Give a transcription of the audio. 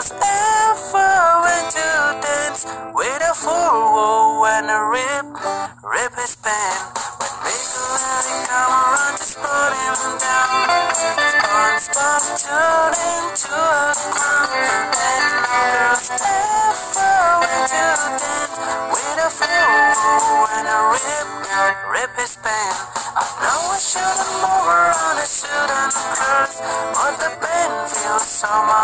girls ever went to dance with a four and a rip, rip his pants. When Nicolette come around just put him down, SpongeBob turned into a clown. And no girls ever went to dance with a four and a rip, rip his pants. I know I shouldn't move around, I shouldn't curse, but the pain feels so much